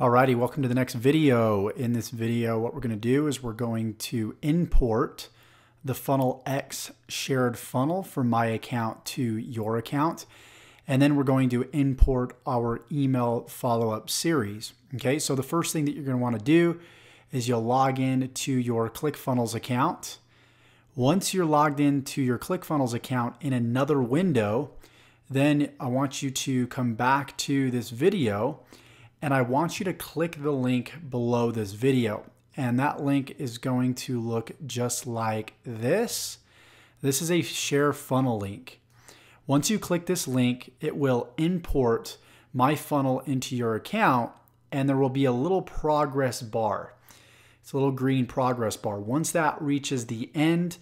Alrighty, welcome to the next video. In this video, what we're going to do is we're going to import the Funnel X shared funnel from my account to your account. And then we're going to import our email follow-up series. Okay, so the first thing that you're going to want to do is you'll log in to your ClickFunnels account. Once you're logged into your ClickFunnels account in another window, then I want you to come back to this video and I want you to click the link below this video. And that link is going to look just like this. This is a share funnel link. Once you click this link, it will import my funnel into your account and there will be a little progress bar. It's a little green progress bar. Once that reaches the end,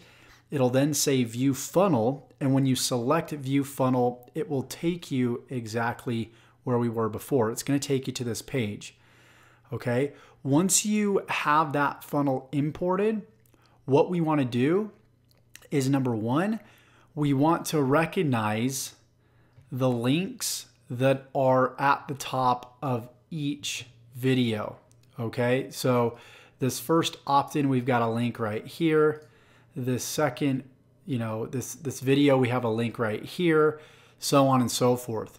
it'll then say view funnel. And when you select view funnel, it will take you exactly where we were before. It's going to take you to this page. Okay. Once you have that funnel imported, what we want to do is number one, we want to recognize the links that are at the top of each video. Okay. So this first opt-in, we've got a link right here. This second, you know, this, this video, we have a link right here, so on and so forth.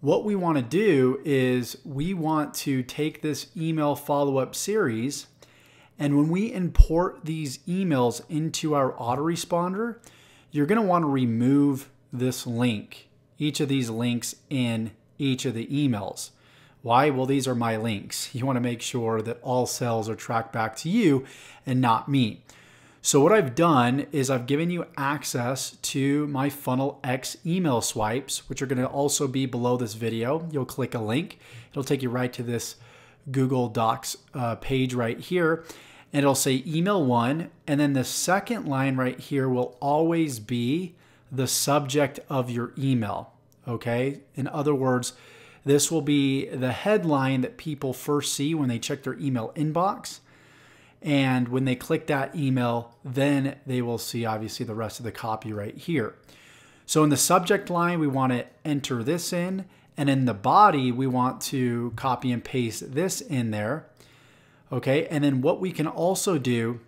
What we want to do is we want to take this email follow-up series and when we import these emails into our autoresponder, you're going to want to remove this link, each of these links in each of the emails. Why? Well, these are my links. You want to make sure that all cells are tracked back to you and not me. So what I've done is I've given you access to my Funnel X email swipes, which are going to also be below this video. You'll click a link. It'll take you right to this Google Docs uh, page right here. And it'll say email one. And then the second line right here will always be the subject of your email. Okay. In other words, this will be the headline that people first see when they check their email inbox. And when they click that email, then they will see obviously the rest of the copy right here. So in the subject line, we want to enter this in. And in the body, we want to copy and paste this in there. Okay, and then what we can also do,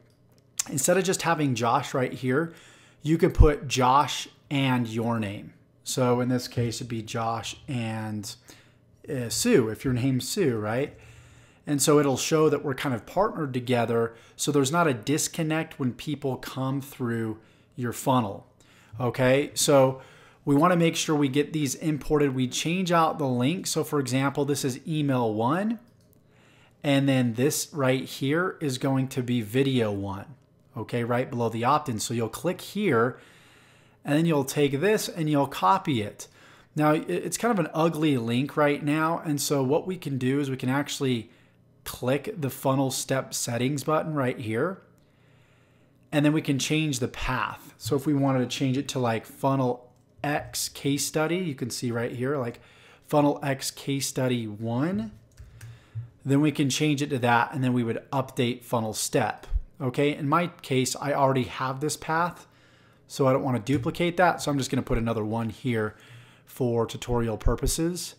instead of just having Josh right here, you could put Josh and your name. So in this case, it'd be Josh and uh, Sue, if your name's Sue, right? And so it'll show that we're kind of partnered together. So there's not a disconnect when people come through your funnel. Okay. So we want to make sure we get these imported. We change out the link. So for example, this is email one. And then this right here is going to be video one. Okay. Right below the opt-in. So you'll click here and then you'll take this and you'll copy it. Now it's kind of an ugly link right now. And so what we can do is we can actually click the funnel step settings button right here. And then we can change the path. So if we wanted to change it to like funnel X case study, you can see right here, like funnel X case study one, then we can change it to that and then we would update funnel step. Okay, in my case, I already have this path, so I don't want to duplicate that. So I'm just gonna put another one here for tutorial purposes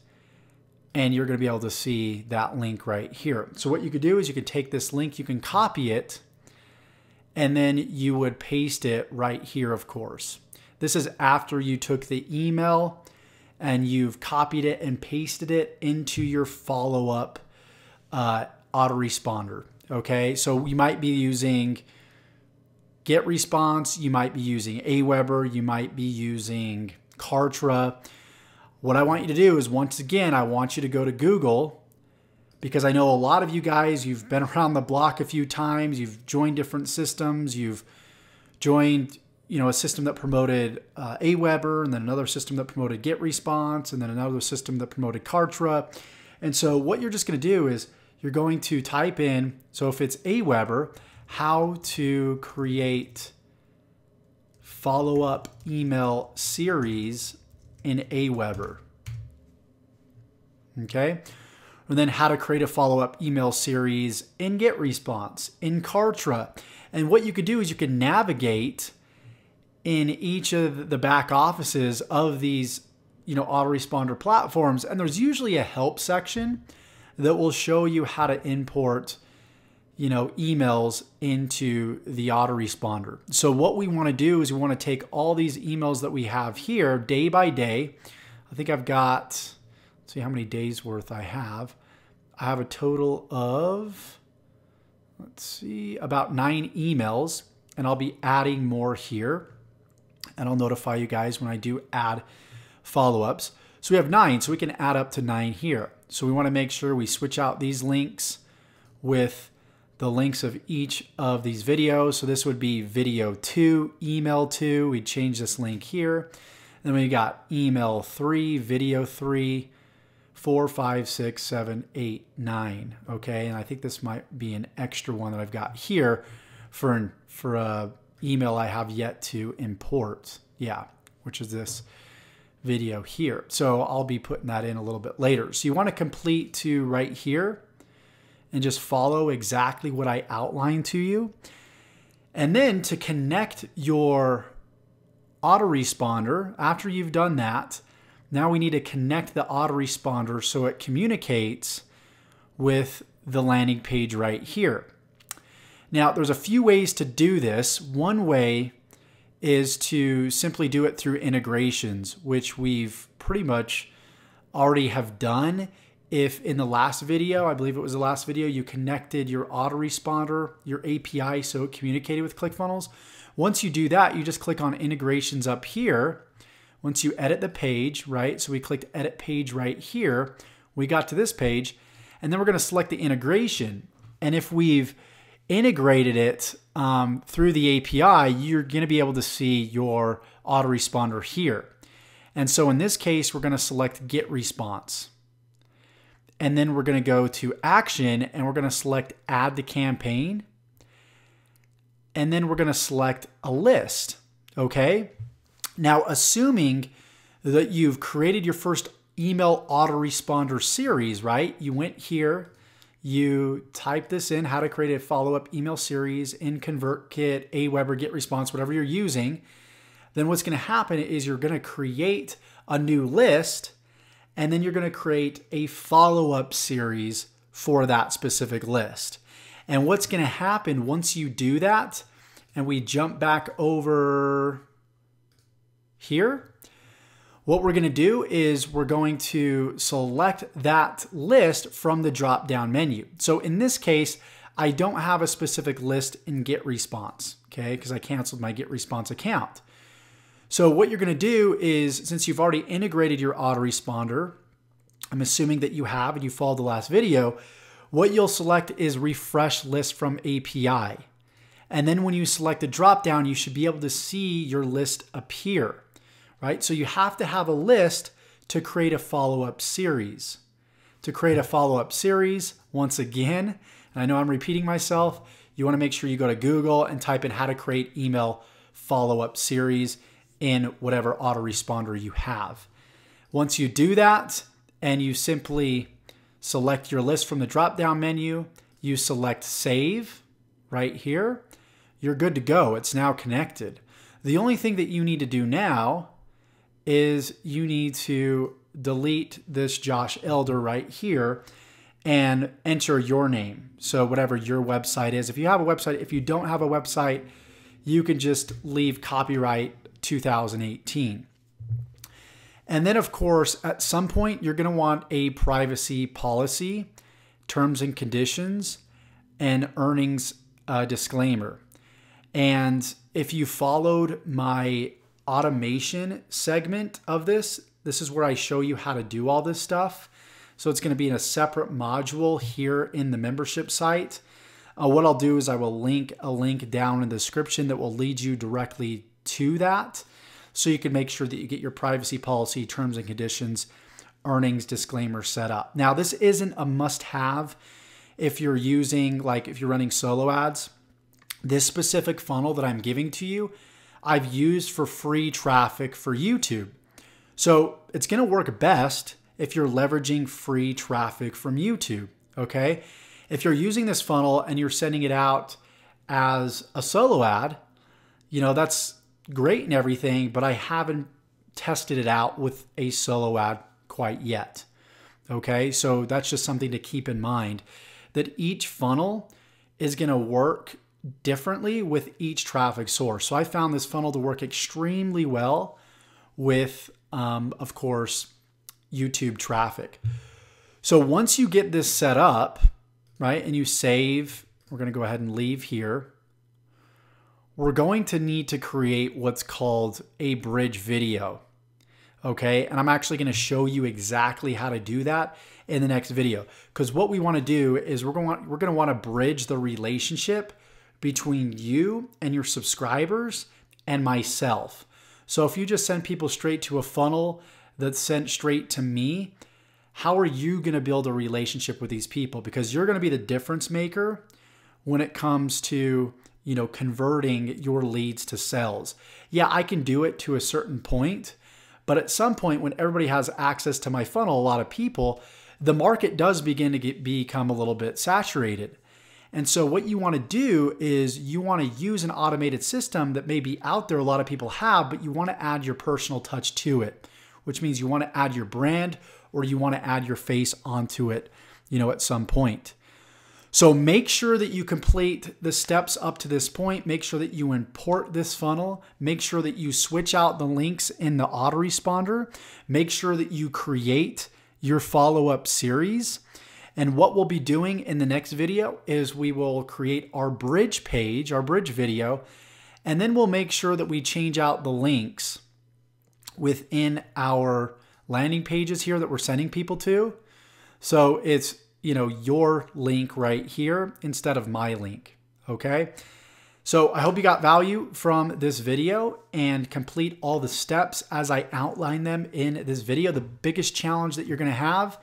and you're going to be able to see that link right here. So what you could do is you could take this link, you can copy it, and then you would paste it right here, of course. This is after you took the email and you've copied it and pasted it into your follow-up uh, autoresponder. Okay, so you might be using GetResponse, you might be using Aweber, you might be using Kartra. What I want you to do is once again, I want you to go to Google because I know a lot of you guys, you've been around the block a few times, you've joined different systems, you've joined you know a system that promoted uh, Aweber, and then another system that promoted GetResponse, and then another system that promoted Kartra. And so what you're just going to do is you're going to type in, so if it's Aweber, how to create follow-up email series in Aweber. Okay. And then how to create a follow-up email series in GetResponse, in Kartra. And what you could do is you can navigate in each of the back offices of these, you know, autoresponder platforms. And there's usually a help section. that will show you how to import you know, emails into the autoresponder. So what we want to do is we want to take all these emails that we have here day by day. I think I've got, see how many days worth I have. I have a total of, let's see, about nine emails, and I'll be adding more here. And I'll notify you guys when I do add follow-ups. So we have nine, so we can add up to nine here. So we want to make sure we switch out these links with the links of each of these videos. So this would be video two, email two. We change this link here. And then we got email three, video three, four, five, six, seven, eight, nine. Okay, and I think this might be an extra one that I've got here for an, for a email I have yet to import. Yeah, which is this video here. So I'll be putting that in a little bit later. So you want to complete to right here and just follow exactly what I outlined to you. And then to connect your autoresponder, after you've done that, now we need to connect the autoresponder so it communicates with the landing page right here. Now, there's a few ways to do this. One way is to simply do it through integrations, which we've pretty much already have done if in the last video, I believe it was the last video, you connected your autoresponder, your API, so it communicated with ClickFunnels. Once you do that, you just click on integrations up here. Once you edit the page, right? So we clicked edit page right here. We got to this page, and then we're gonna select the integration. And if we've integrated it um, through the API, you're gonna be able to see your autoresponder here. And so in this case, we're gonna select GetResponse and then we're going to go to action and we're going to select add to campaign. And then we're going to select a list. Okay. Now, assuming that you've created your first email autoresponder series, right? You went here, you type this in, how to create a follow-up email series in ConvertKit, Aweber, GetResponse, whatever you're using. Then what's going to happen is you're going to create a new list and then you're going to create a follow up series for that specific list. And what's going to happen once you do that, and we jump back over here, what we're going to do is we're going to select that list from the drop down menu. So in this case, I don't have a specific list in GetResponse, okay, because I canceled my GetResponse account. So what you're going to do is, since you've already integrated your autoresponder, I'm assuming that you have and you followed the last video, what you'll select is refresh list from API. And then when you select the dropdown, you should be able to see your list appear, right? So you have to have a list to create a follow-up series. To create a follow-up series, once again, and I know I'm repeating myself, you wanna make sure you go to Google and type in how to create email follow-up series in whatever autoresponder you have. Once you do that, and you simply select your list from the drop down menu, you select save right here, you're good to go. It's now connected. The only thing that you need to do now is you need to delete this Josh Elder right here and enter your name. So whatever your website is. If you have a website, if you don't have a website, you can just leave copyright 2018. And then, of course, at some point, you're going to want a privacy policy, terms and conditions, and earnings uh, disclaimer. And if you followed my automation segment of this, this is where I show you how to do all this stuff. So it's going to be in a separate module here in the membership site. Uh, what I'll do is I will link a link down in the description that will lead you directly to that so you can make sure that you get your privacy policy, terms and conditions, earnings disclaimer set up. Now, this isn't a must have if you're using, like, if you're running solo ads. This specific funnel that I'm giving to you, I've used for free traffic for YouTube. So it's going to work best if you're leveraging free traffic from YouTube. Okay. If you're using this funnel and you're sending it out as a solo ad, you know, that's great and everything, but I haven't tested it out with a solo ad quite yet. Okay, so that's just something to keep in mind that each funnel is going to work differently with each traffic source. So I found this funnel to work extremely well with, um, of course, YouTube traffic. So once you get this set up, right, and you save, we're going to go ahead and leave here. We're going to need to create what's called a bridge video. Okay, and I'm actually going to show you exactly how to do that in the next video. Because what we want to do is we're going to, we're going to want to bridge the relationship between you and your subscribers and myself. So if you just send people straight to a funnel that's sent straight to me, how are you going to build a relationship with these people? Because you're going to be the difference maker when it comes to you know converting your leads to sales. Yeah, I can do it to a certain point, but at some point when everybody has access to my funnel, a lot of people, the market does begin to get become a little bit saturated. And so what you want to do is you want to use an automated system that may be out there a lot of people have, but you want to add your personal touch to it, which means you want to add your brand or you want to add your face onto it, you know, at some point. So make sure that you complete the steps up to this point. Make sure that you import this funnel. Make sure that you switch out the links in the autoresponder. Make sure that you create your follow-up series. And what we'll be doing in the next video is we will create our bridge page, our bridge video, and then we'll make sure that we change out the links within our landing pages here that we're sending people to. So it's, you know, your link right here instead of my link, okay? So I hope you got value from this video and complete all the steps as I outline them in this video. The biggest challenge that you're gonna have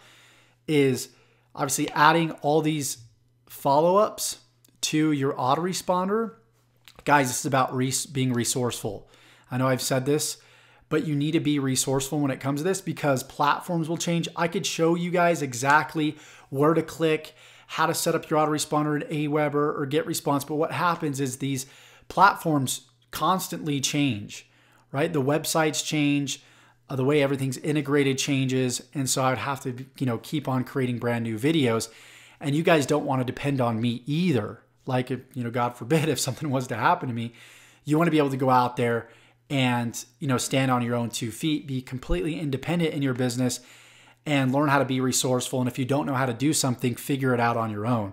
is obviously adding all these follow-ups to your autoresponder. Guys, this is about res being resourceful. I know I've said this, but you need to be resourceful when it comes to this because platforms will change. I could show you guys exactly where to click, how to set up your autoresponder in Aweber or GetResponse. But what happens is these platforms constantly change, right? The websites change, uh, the way everything's integrated changes, and so I would have to, you know, keep on creating brand new videos. And you guys don't want to depend on me either. Like, if, you know, God forbid, if something was to happen to me, you want to be able to go out there and you know stand on your own two feet, be completely independent in your business and learn how to be resourceful. And if you don't know how to do something, figure it out on your own.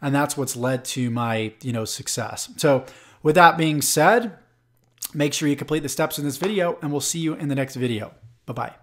And that's what's led to my, you know, success. So with that being said, make sure you complete the steps in this video and we'll see you in the next video. Bye-bye.